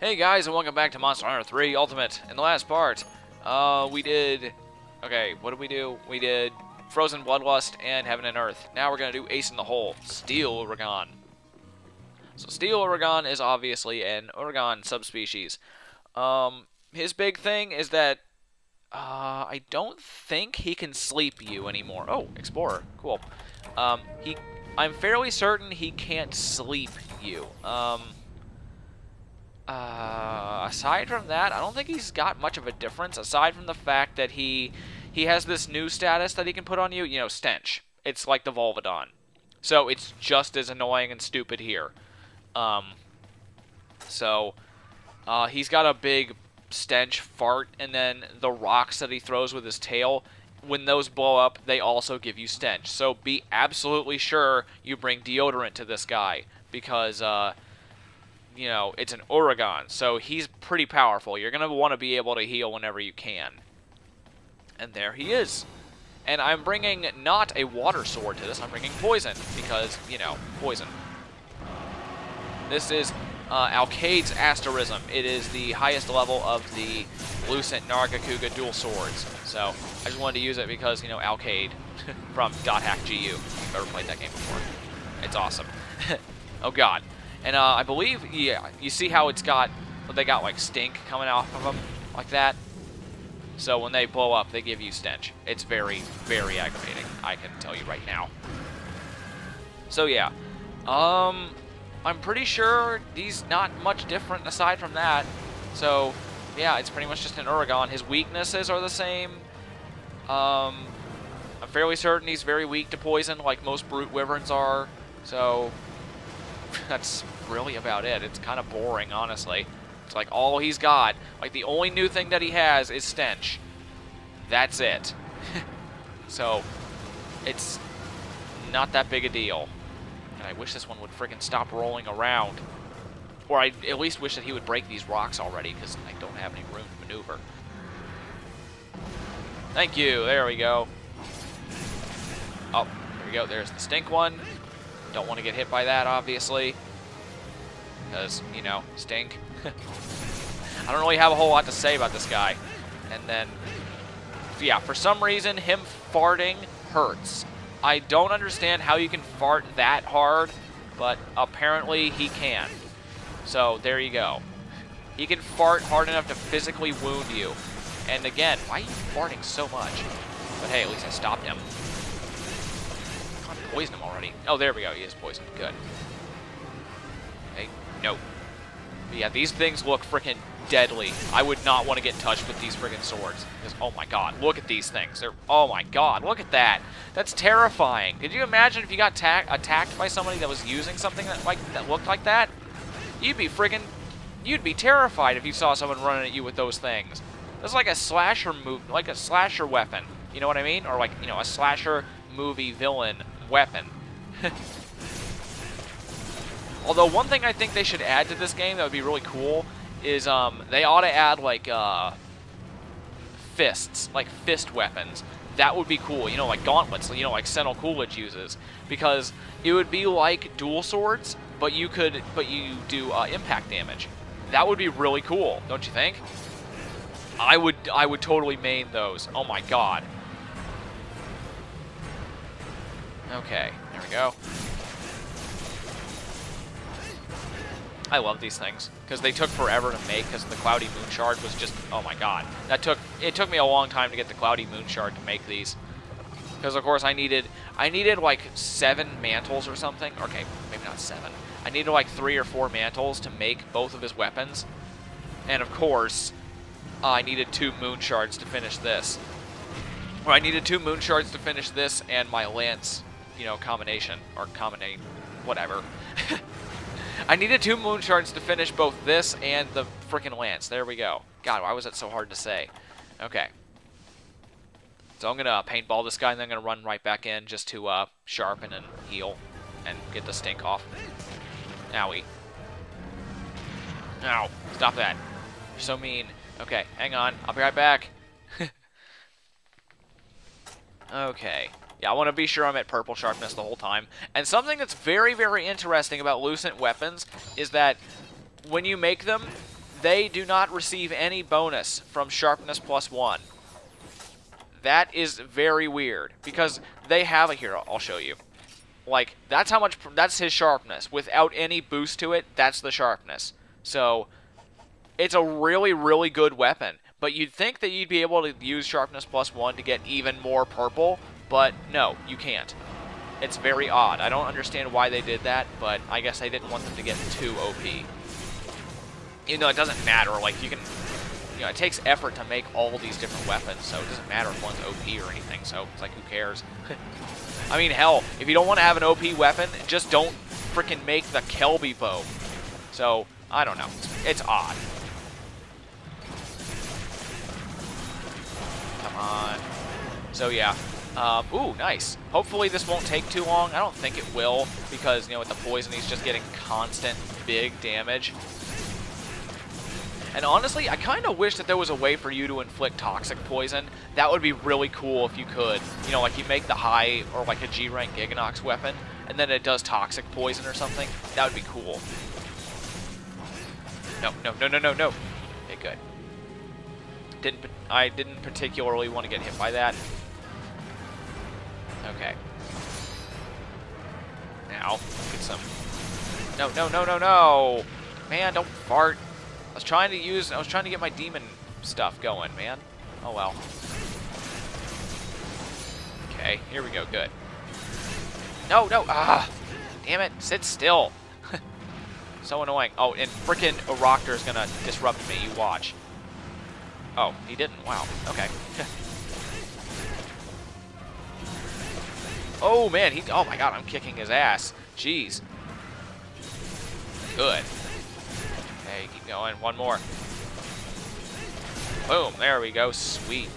Hey guys, and welcome back to Monster Hunter 3 Ultimate. In the last part, uh, we did... Okay, what did we do? We did Frozen Bloodlust and Heaven and Earth. Now we're going to do Ace in the Hole, Steel Uragaan. So Steel Uragaan is obviously an Uragaan subspecies. Um, his big thing is that uh, I don't think he can sleep you anymore. Oh, Explorer. Cool. Um, he, I'm fairly certain he can't sleep you. Um... Uh, aside from that, I don't think he's got much of a difference. Aside from the fact that he he has this new status that he can put on you, you know, stench. It's like the Volvidon, so it's just as annoying and stupid here. Um, so uh, he's got a big stench fart, and then the rocks that he throws with his tail. When those blow up, they also give you stench. So be absolutely sure you bring deodorant to this guy because. Uh, you know, it's an Uragaan, so he's pretty powerful. You're going to want to be able to heal whenever you can. And there he is. And I'm bringing not a water sword to this, I'm bringing poison, because, you know, poison. This is uh, Alkaid's Asterism. It is the highest level of the Lucent Nargacuga dual swords. So, I just wanted to use it because, you know, Alkaid from Dot Hack GU. You've ever played that game before. It's awesome. oh god. And uh, I believe, yeah, you see how it's got, they got like stink coming off of them, like that. So when they blow up, they give you stench. It's very, very aggravating, I can tell you right now. So yeah, um, I'm pretty sure he's not much different aside from that. So yeah, it's pretty much just an Uragaan. His weaknesses are the same. Um, I'm fairly certain he's very weak to poison, like most Brute Wyverns are. So that's really about it. It's kind of boring, honestly. It's like all he's got. Like the only new thing that he has is Stench. That's it. so, it's not that big a deal. And I wish this one would freaking stop rolling around. Or I at least wish that he would break these rocks already, because I don't have any room to maneuver. Thank you. There we go. Oh, there we go. There's the stink one. Don't want to get hit by that, obviously. Because, you know, stink. I don't really have a whole lot to say about this guy. And then, yeah, for some reason, him farting hurts. I don't understand how you can fart that hard, but apparently he can. So, there you go. He can fart hard enough to physically wound you. And again, why are you farting so much? But hey, at least I stopped him poison him already. Oh, there we go. He is poisoned. Good. Okay, no. But yeah, these things look freaking deadly. I would not want to get touched with these freaking swords. Because, oh my god, look at these things. They're, oh my god, look at that. That's terrifying. Could you imagine if you got attacked by somebody that was using something that like that looked like that? You'd be freaking, you'd be terrified if you saw someone running at you with those things. That's like a slasher move, like a slasher weapon. You know what I mean? Or like, you know, a slasher movie villain weapon. Although one thing I think they should add to this game that would be really cool is um, they ought to add like uh, fists, like fist weapons. That would be cool, you know, like gauntlets, you know, like Sentinel Coolidge uses, because it would be like dual swords, but you could, but you do uh, impact damage. That would be really cool, don't you think? I would, I would totally main those. Oh my god. Okay, there we go. I love these things because they took forever to make because the Cloudy Moon Shard was just, oh my god. That took, it took me a long time to get the Cloudy Moon Shard to make these. Because of course I needed, I needed like seven mantles or something. Okay, maybe not seven. I needed like three or four mantles to make both of his weapons. And of course, I needed two moon shards to finish this. Well, I needed two moon shards to finish this and my lance you know, combination, or combinate, whatever. I needed two moon shards to finish both this and the freaking lance. There we go. God, why was that so hard to say? Okay. So I'm going to paintball this guy, and then I'm going to run right back in just to uh, sharpen and heal and get the stink off. Owie. Ow. Stop that. You're so mean. Okay, hang on. I'll be right back. okay. Yeah, I want to be sure I'm at purple sharpness the whole time. And something that's very, very interesting about Lucent weapons is that when you make them, they do not receive any bonus from sharpness plus one. That is very weird because they have a hero. I'll show you. Like, that's how much, that's his sharpness. Without any boost to it, that's the sharpness. So, it's a really, really good weapon. But you'd think that you'd be able to use sharpness plus one to get even more purple, but no, you can't. It's very odd. I don't understand why they did that, but I guess I didn't want them to get too OP. Even though it doesn't matter, like, you can you know, it takes effort to make all these different weapons, so it doesn't matter if one's OP or anything, so it's like, who cares? I mean, hell, if you don't want to have an OP weapon, just don't freaking make the Kelbi bow. So, I don't know. It's odd. Come on. So, yeah. Um, ooh, nice. Hopefully this won't take too long. I don't think it will, because, you know, with the poison, he's just getting constant big damage. And honestly, I kind of wish that there was a way for you to inflict toxic poison. That would be really cool if you could. You know, like you make the high or like a G-rank Gigginox weapon, and then it does toxic poison or something. That would be cool. No, no, no, no, no, no. Okay, good. Didn't I didn't particularly want to get hit by that. Okay. Now, get some. No, no, no, no, no! Man, don't fart. I was trying to use, I was trying to get my demon stuff going, man. Oh well. Okay, here we go, good. No, no, ah! Damn it, sit still. so annoying. Oh, and frickin' Uroktor is gonna disrupt me, you watch. Oh, he didn't, wow, okay. oh man, he, oh my god, I'm kicking his ass. Jeez. Good. Okay, keep going. One more. Boom. There we go. Sweet.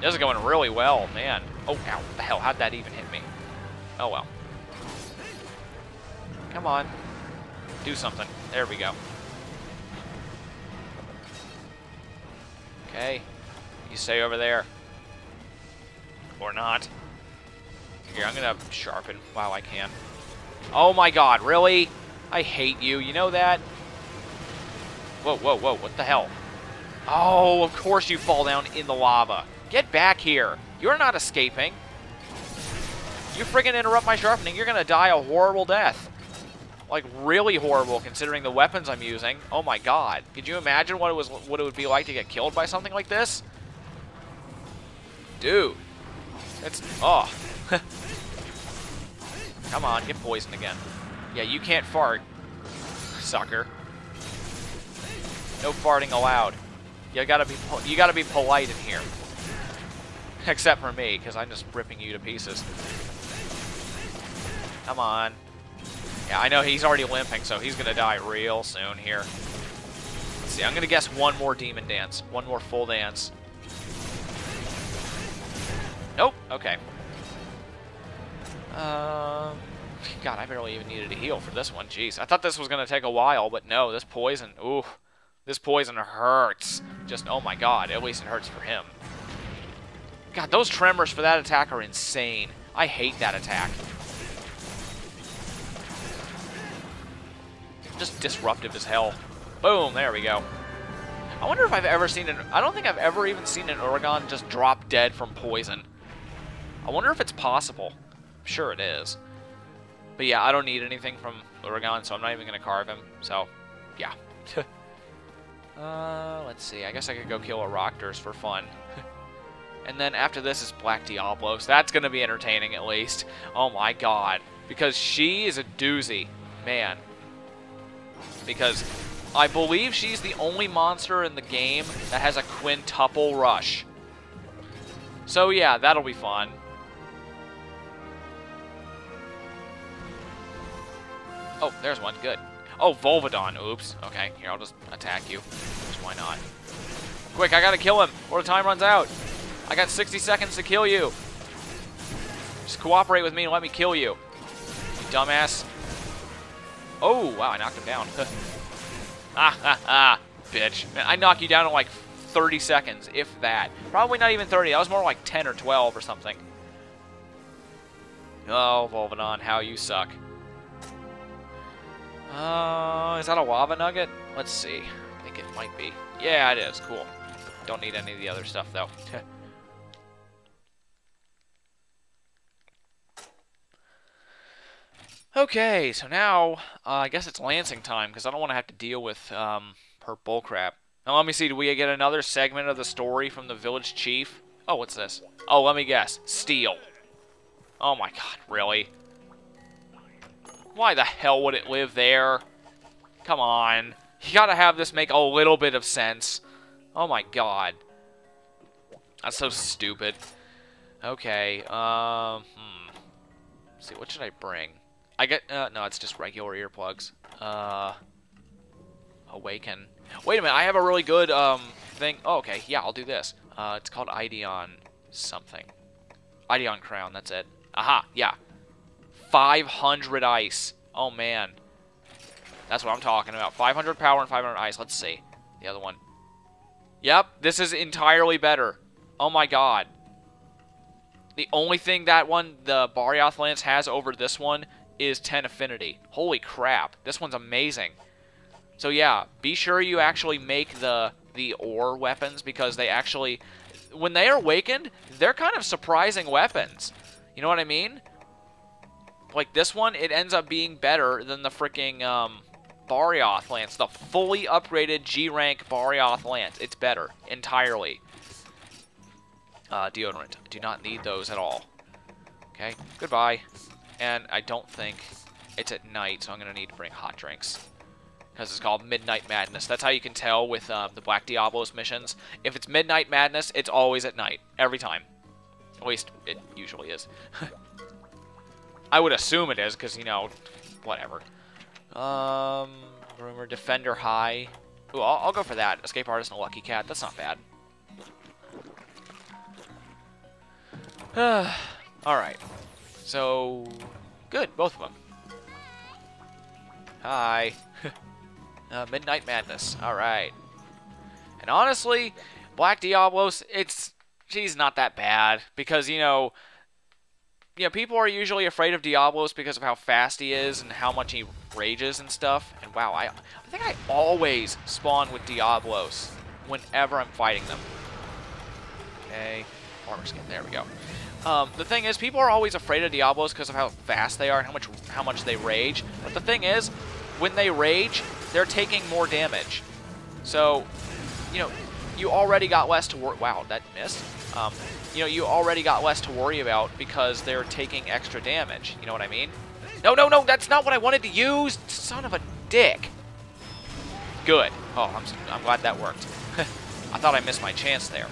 This is going really well, man. Oh, ow. The hell? How'd that even hit me? Oh, well. Come on. Do something. There we go. Okay. You stay over there. Or not. Here, I'm to sharpen while I can. Oh my god, really? I hate you. You know that? Whoa, whoa, whoa. What the hell? Oh, of course you fall down in the lava. Get back here. You're not escaping. You friggin' interrupt my sharpening, you're gonna die a horrible death. Like, really horrible, considering the weapons I'm using. Oh my god. Could you imagine what it was what it would be like to get killed by something like this? Dude. It's... Oh. Come on, get poisoned again. Yeah, you can't fart, sucker. No farting allowed. You gotta be you gotta be polite in here. Except for me, because I'm just ripping you to pieces. Come on. Yeah, I know he's already limping, so he's gonna die real soon here. Let's see, I'm gonna guess one more demon dance. One more full dance. Nope, okay. Um God, I barely even needed a heal for this one. Jeez, I thought this was going to take a while, but no, this poison, ooh, this poison hurts. Just, oh my god, at least it hurts for him. God, those tremors for that attack are insane. I hate that attack. Just disruptive as hell. Boom, there we go. I wonder if I've ever seen an... I don't think I've ever even seen an Uragaan just drop dead from poison. I wonder if it's possible. I'm sure it is. But yeah, I don't need anything from Uragaan, so I'm not even going to carve him. So, yeah. uh, let's see. I guess I could go kill Uroktors for fun. and then after this is Black Diablos. That's going to be entertaining at least. Oh my god. Because she is a doozy. Man. Because I believe she's the only monster in the game that has a quintuple rush. So yeah, that'll be fun. Oh, there's one. Good. Oh, Volvidon. Oops. Okay, here, I'll just attack you. Why not? Quick, I gotta kill him before the time runs out. I got 60 seconds to kill you. Just cooperate with me and let me kill you. You dumbass. Oh, wow, I knocked him down. ah, ha, ha, bitch. Man, I knock you down in like 30 seconds, if that. Probably not even 30. That was more like 10 or 12 or something. Oh, Volvidon, how you suck. Uh, is that a lava nugget? Let's see. I think it might be. Yeah, it is. Cool. Don't need any of the other stuff, though. okay, so now, uh, I guess it's Lancing time, because I don't want to have to deal with um, her bullcrap. Now, let me see. Do we get another segment of the story from the village chief? Oh, what's this? Oh, let me guess. Steel. Oh my god, really? Why the hell would it live there? Come on. You gotta have this make a little bit of sense. Oh my god. That's so stupid. Okay, um, hmm. See, what should I bring? I get, uh, no, it's just regular earplugs. Uh, Awaken. Wait a minute, I have a really good, um, thing. Oh, okay, yeah, I'll do this. Uh, it's called Ideon something. Ideon Crown, that's it. Aha, yeah. 500 ice. Oh, man. That's what I'm talking about. 500 power and 500 ice. Let's see. The other one. Yep, this is entirely better. Oh, my God. The only thing that one, the Barioth Lance, has over this one is 10 affinity. Holy crap. This one's amazing. So, yeah, be sure you actually make the, the ore weapons because they actually... When they are awakened, they're kind of surprising weapons. You know what I mean? Like this one, it ends up being better than the freaking um, Barioth Lance. The fully upgraded G-Rank Barioth Lance. It's better. Entirely. Uh, deodorant. Do not need those at all. Okay, goodbye. And I don't think it's at night, so I'm going to need to bring hot drinks. Because it's called Midnight Madness. That's how you can tell with um, the Black Diablos missions. If it's Midnight Madness, it's always at night. Every time. At least, it usually is. I would assume it is, because, you know, whatever. Um, Rumor, Defender High. Ooh, I'll, I'll, go for that. Escape Artist and a Lucky Cat. That's not bad. Alright. So, good. Both of them. Hi. uh, Midnight Madness. Alright. And honestly, Black Diablos, it's she's not that bad because you know you know, people are usually afraid of Diablos because of how fast he is and how much he rages and stuff. And wow, I, I think I always spawn with Diablos whenever I'm fighting them. Okay, armor skin, there we go. Um, the thing is, people are always afraid of Diablos because of how fast they are and how much how much they rage. But the thing is, when they rage, they're taking more damage. So, you know, you already got less to work. Wow, that missed. Um, you know, you already got less to worry about because they're taking extra damage. You know what I mean? No, no, no, that's not what I wanted to use. Son of a dick. Good. Oh, I'm, I'm glad that worked. I thought I missed my chance there.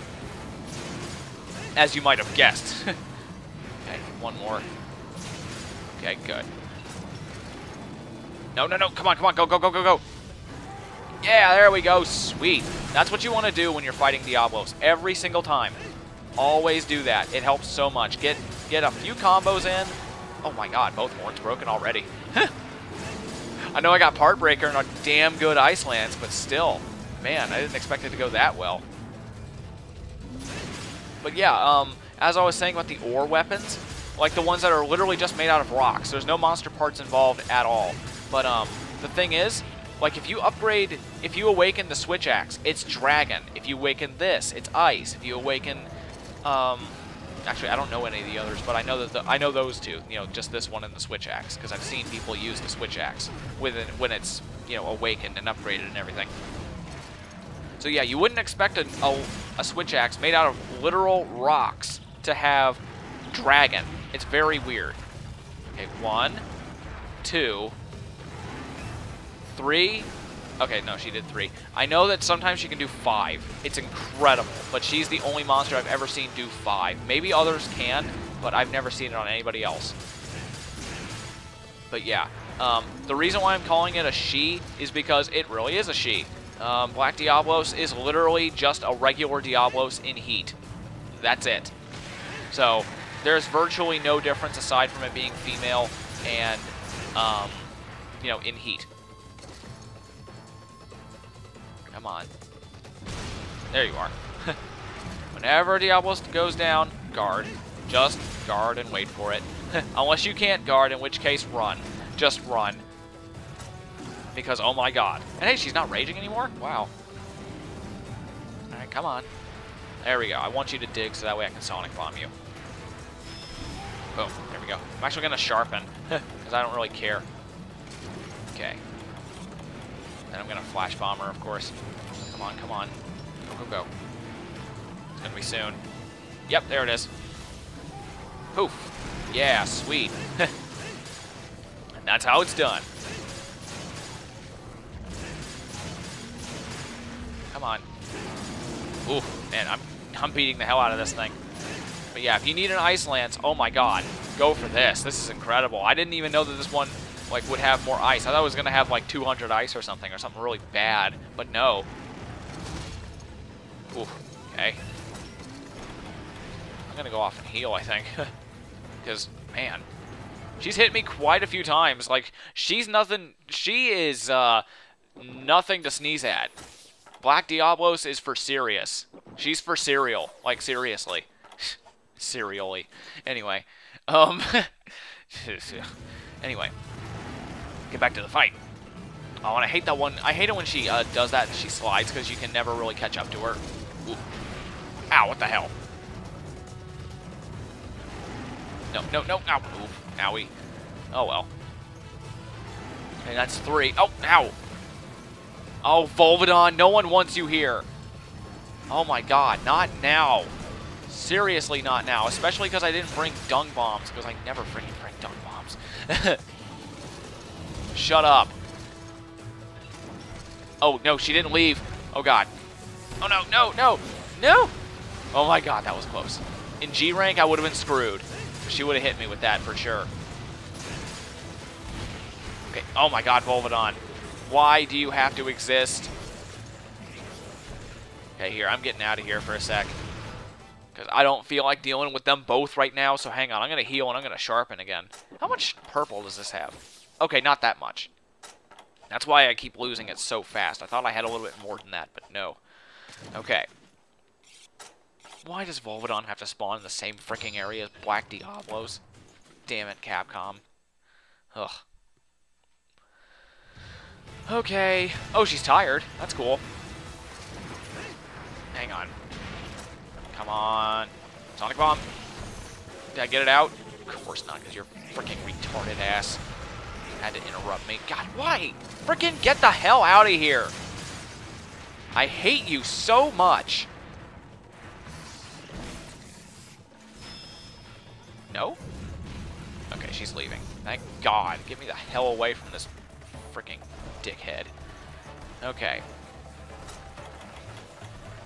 As you might have guessed. okay, one more. Okay, good. No, no, no, come on, come on, go, go, go, go, go. Yeah, there we go, sweet. That's what you want to do when you're fighting Diablos, every single time. Always do that. It helps so much. Get get a few combos in. Oh my god, both horns broken already. I know I got Part Breaker and a damn good Ice Lance, but still, man, I didn't expect it to go that well. But yeah, um, as I was saying about the ore weapons, like the ones that are literally just made out of rocks, there's no monster parts involved at all. But um, the thing is, like if you upgrade, if you awaken the Switch Axe, it's Dragon. If you awaken this, it's Ice. If you awaken um, actually, I don't know any of the others, but I know that the, I know those two. You know, just this one and the Switch Axe, because I've seen people use the Switch Axe with it, when it's you know awakened and upgraded and everything. So yeah, you wouldn't expect a, a, a Switch Axe made out of literal rocks to have Dragon. It's very weird. Okay, one, two, three, Okay, no, she did three. I know that sometimes she can do five. It's incredible, but she's the only monster I've ever seen do five. Maybe others can, but I've never seen it on anybody else. But yeah, um, the reason why I'm calling it a she is because it really is a she. Um, Black Diablos is literally just a regular Diablos in heat. That's it. So there's virtually no difference aside from it being female and, um, you know, in heat. Come on. There you are. Whenever Diablos goes down, guard. Just guard and wait for it. Unless you can't guard, in which case run. Just run. Because, oh my god. And hey, she's not raging anymore? Wow. Alright, come on. There we go. I want you to dig so that way I can Sonic Bomb you. Boom. There we go. I'm actually going to sharpen, because I don't really care. Okay. Then I'm going to Flash Bomber, of course. Come on, come on. Go, go, go. It's going to be soon. Yep, there it is. Poof. Yeah, sweet. and that's how it's done. Come on. Ooh, man, I'm, I'm beating the hell out of this thing. But yeah, if you need an Ice Lance, oh my god, go for this. This is incredible. I didn't even know that this one like would have more ice. I thought it was going to have like 200 ice or something, or something really bad, but no. Ooh, okay. I'm going to go off and heal, I think. Because, man, she's hit me quite a few times. Like, she's nothing, she is uh, nothing to sneeze at. Black Diablos is for serious. She's for cereal. Like, seriously. Serially. Anyway. Um, anyway. Get back to the fight. Oh, and I hate that one. I hate it when she uh, does that she slides because you can never really catch up to her. Ooh. Ow, what the hell? No, no, no. Ow. Ooh, owie. Oh, well. And that's three. Oh, ow. Oh, Volvidon, no one wants you here. Oh my god, not now. Seriously, not now. Especially because I didn't bring dung bombs, because I never freaking bring dung bombs. Shut up. Oh, no, she didn't leave. Oh, God. Oh, no, no, no, no. Oh, my God, that was close. In G rank, I would have been screwed. She would have hit me with that for sure. Okay. Oh, my God, Volvidon. Why do you have to exist? Okay, here, I'm getting out of here for a sec. Because I don't feel like dealing with them both right now, so hang on. I'm going to heal and I'm going to sharpen again. How much purple does this have? Okay, not that much. That's why I keep losing it so fast. I thought I had a little bit more than that, but no. Okay. Why does Volvidon have to spawn in the same freaking area as Black Diablos? Damn it, Capcom. Ugh. Okay. Oh, she's tired. That's cool. Hang on. Come on. Sonic Bomb. Did I get it out? Of course not, because you're freaking retarded ass. Had to interrupt me. God, why? Freaking get the hell out of here. I hate you so much. No? Okay, she's leaving. Thank God. Get me the hell away from this freaking dickhead. Okay.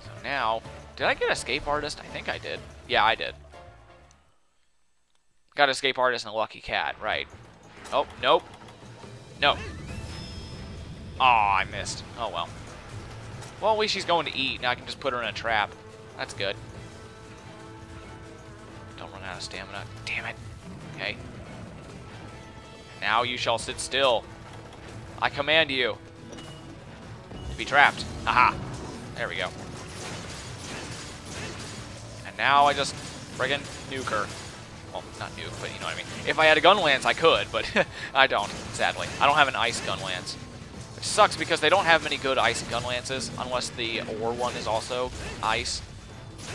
So now, did I get Escape Artist? I think I did. Yeah, I did. Got Escape Artist and a Lucky Cat, right. Oh, nope. No. Aw, oh, I missed. Oh, well. Well, at least she's going to eat. Now I can just put her in a trap. That's good. Don't run out of stamina. Damn it. Okay. Now you shall sit still. I command you to be trapped. Aha. There we go. And now I just friggin' nuke her. Well, not nuke, but you know what I mean. If I had a gun lance, I could, but I don't, sadly. I don't have an ice gun lance. Which sucks because they don't have many good ice gun lances, unless the ore one is also ice.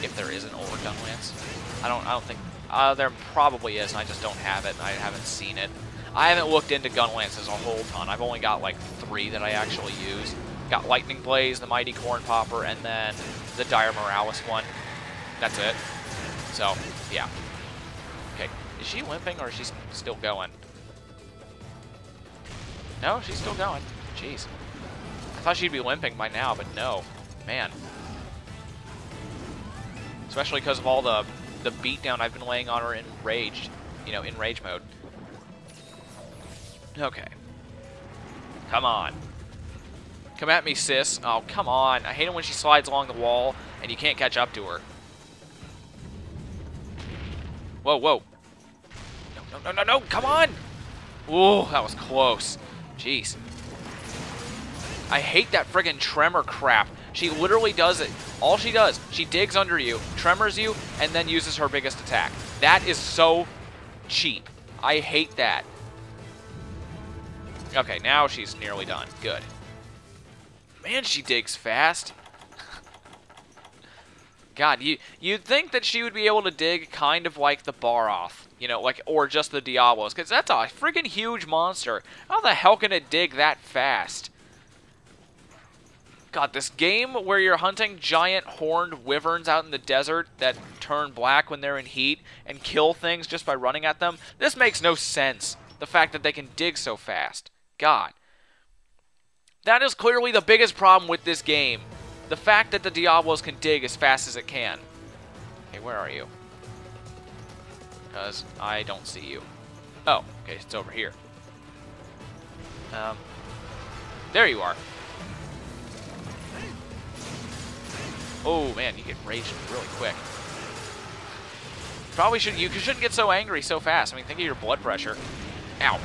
If there is an ore gun lance. I don't I don't think uh, there probably is, and I just don't have it, and I haven't seen it. I haven't looked into gun lances a whole ton. I've only got like three that I actually use. Got Lightning Blaze, the Mighty Corn Popper, and then the Dire Miralis one. That's it. So, yeah. Is she limping or is she still going? No, she's still going. Jeez. I thought she'd be limping by now, but no. Man. Especially because of all the, the beatdown I've been laying on her in Rage. You know, in Rage mode. Okay. Come on. Come at me, sis. Oh, come on. I hate it when she slides along the wall and you can't catch up to her. Whoa, whoa. No, no, no, no, come on! Ooh, that was close. Jeez. I hate that friggin' tremor crap. She literally does it. All she does, she digs under you, tremors you, and then uses her biggest attack. That is so cheap. I hate that. Okay, now she's nearly done. Good. Man, she digs fast. God, you you'd think that she would be able to dig kind of like the Barroth, you know, like or just the Diablos, because that's a freaking huge monster. How the hell can it dig that fast? God, this game where you're hunting giant horned wyverns out in the desert that turn black when they're in heat and kill things just by running at them, this makes no sense. The fact that they can dig so fast. God. That is clearly the biggest problem with this game. The fact that the Diablos can dig as fast as it can. Okay, where are you? Because I don't see you. Oh, okay, it's over here. Um, there you are. Oh man, you get raged really quick. Probably should you shouldn't get so angry so fast. I mean, think of your blood pressure. Ow.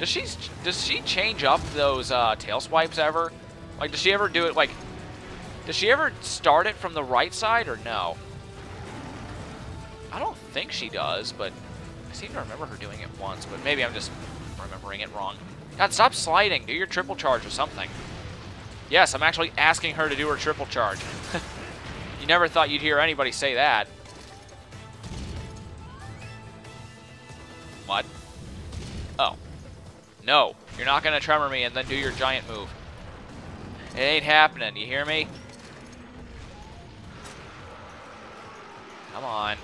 Does she does she change up those uh, tail swipes ever? Like, does she ever do it like? Does she ever start it from the right side or no? I don't think she does, but I seem to remember her doing it once. But maybe I'm just remembering it wrong. God, stop sliding. Do your triple charge or something. Yes, I'm actually asking her to do her triple charge. you never thought you'd hear anybody say that. What? Oh. No, you're not going to tremor me and then do your giant move. It ain't happening, you hear me? Come on.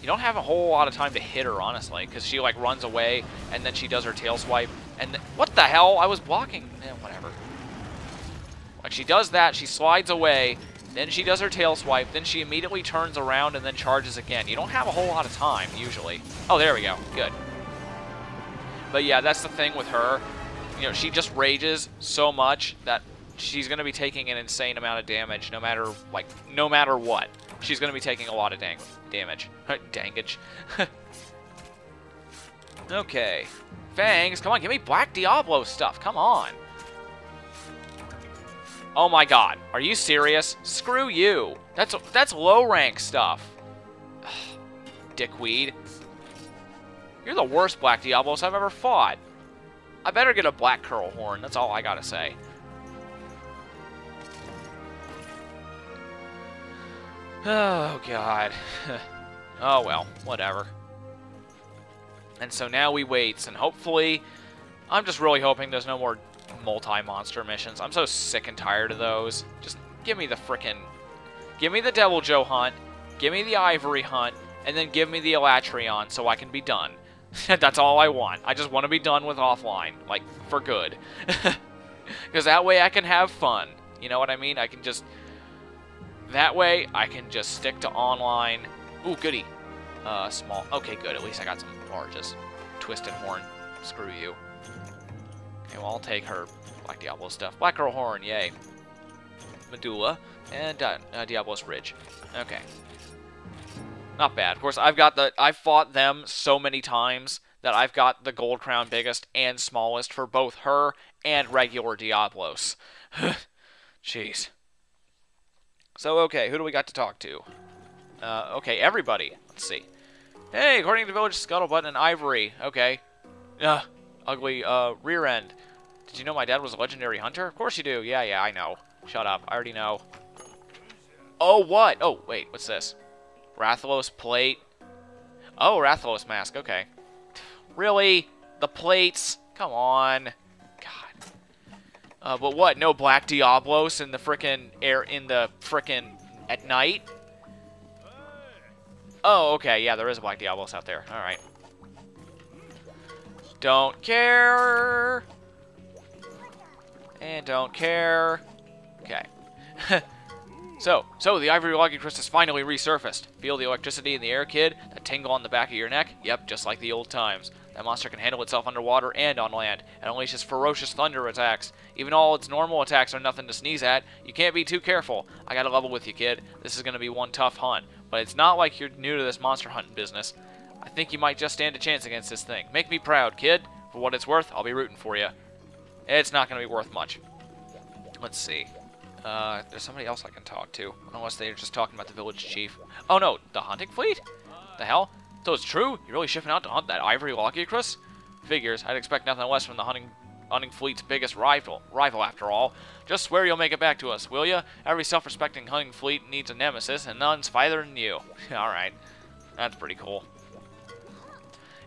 You don't have a whole lot of time to hit her, honestly, because she, like, runs away, and then she does her tail swipe, and what the hell? I was blocking. Eh, whatever. Like, she does that, she slides away, then she does her tail swipe, then she immediately turns around and then charges again. You don't have a whole lot of time, usually. Oh, there we go. Good. But yeah, that's the thing with her. You know, she just rages so much that she's going to be taking an insane amount of damage no matter, like, no matter what. She's going to be taking a lot of dang damage. Dangage. okay. Fangs, come on, give me Black Diablo stuff. Come on. Oh my god. Are you serious? Screw you. That's that's low rank stuff. Dickweed. You're the worst Black Diablos I've ever fought. I better get a Black Curl Horn. That's all I gotta say. Oh, God. oh, well. Whatever. And so now we wait, and hopefully, I'm just really hoping there's no more multi-monster missions. I'm so sick and tired of those. Just give me the frickin', give me the Deviljho hunt, give me the Ivory hunt, and then give me the Alatreon so I can be done. That's all I want. I just want to be done with offline, like, for good. Because that way I can have fun. You know what I mean? I can just... That way, I can just stick to online. Ooh, goody. Uh, small. Okay, good. At least I got some largest. Twisted Horn. Screw you. Okay, well, I'll take her Black Diablo stuff. Black Curl Horn, yay. Medulla. And uh, uh, Diablo's Ridge. Okay. Not bad. Of course, I've got the... I've fought them so many times that I've got the Gold Crown biggest and smallest for both her and regular Diablos. Jeez. So, okay, who do we got to talk to? Uh, okay, everybody. Let's see. Hey, according to Village Scuttlebutt and Ivory. Okay. Uh, ugly uh, rear end. Did you know my dad was a legendary hunter? Of course you do. Yeah, yeah, I know. Shut up. I already know. Oh, what? Oh, wait. What's this? Rathalos plate. Oh, Rathalos mask. Okay. Really? The plates? Come on. God. Uh, but what? No Black Diablos in the frickin' air in the frickin' at night? Oh, okay. Yeah, there is a Black Diablos out there. All right. Don't care. And don't care. Okay. so, so the Ivory Lagiacrus has finally resurfaced. Feel the electricity in the air, kid? That tingle on the back of your neck? Yep, just like the old times. That monster can handle itself underwater and on land, and unleashes ferocious thunder attacks. Even all its normal attacks are nothing to sneeze at. You can't be too careful. I gotta level with you, kid. This is gonna be one tough hunt. But it's not like you're new to this monster hunting business. I think you might just stand a chance against this thing. Make me proud, kid. For what it's worth, I'll be rooting for you. It's not gonna be worth much. Let's see. Uh, there's somebody else I can talk to. Unless they're just talking about the village chief. Oh no, the hunting fleet? The hell? So it's true? You're really shipping out to hunt that ivory Lagiacrus? Figures. I'd expect nothing less from the hunting hunting fleet's biggest rival, rival after all. Just swear you'll make it back to us, will ya? Every self-respecting hunting fleet needs a nemesis, and none's farther than you. Alright. That's pretty cool.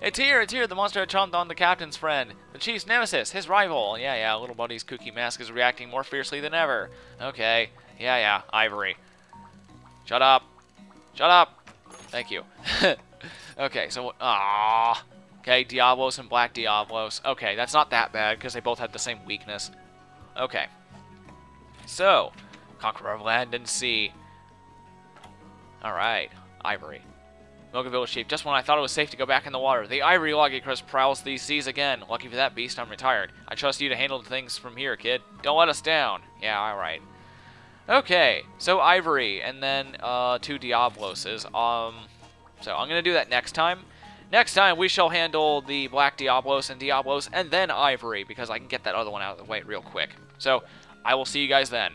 It's here, it's here, the monster had chomped on the captain's friend. The chief's nemesis, his rival. Yeah, yeah, little buddy's kooky mask is reacting more fiercely than ever. Okay. Yeah, yeah, Ivory. Shut up. Shut up. Thank you. okay, so, ah. Okay, Diablos and Black Diablos. Okay, that's not that bad, because they both had the same weakness. Okay. So, Conqueror of Land and Sea. Alright, Ivory. Moga Village Chief, just when I thought it was safe to go back in the water, the Ivory Lagiacrus prowls these seas again. Lucky for that beast, I'm retired. I trust you to handle things from here, kid. Don't let us down. Yeah, alright. Okay, so Ivory, and then uh, two Diabloses. Um, so I'm going to do that next time. Next time, we shall handle the Black Diablos and Diablos, and then Ivory, because I can get that other one out of the way real quick. So, I will see you guys then.